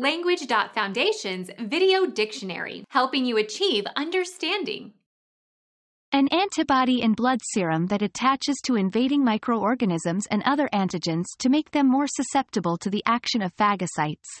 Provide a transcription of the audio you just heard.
Language.Foundation's Video Dictionary, helping you achieve understanding. An antibody in blood serum that attaches to invading microorganisms and other antigens to make them more susceptible to the action of phagocytes.